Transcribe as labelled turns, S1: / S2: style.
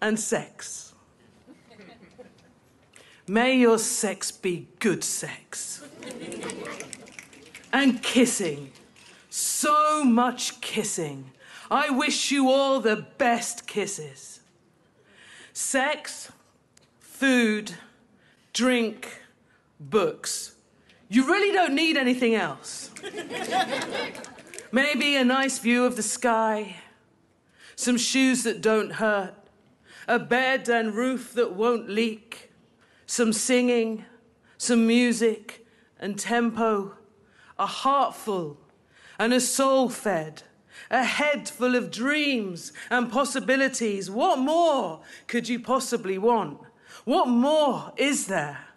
S1: and sex. May your sex be good sex. and kissing. So much kissing. I wish you all the best kisses. Sex, food, drink, books. You really don't need anything else. Maybe a nice view of the sky, some shoes that don't hurt, a bed and roof that won't leak, some singing, some music and tempo, a heart full and a soul fed, a head full of dreams and possibilities. What more could you possibly want? What more is there?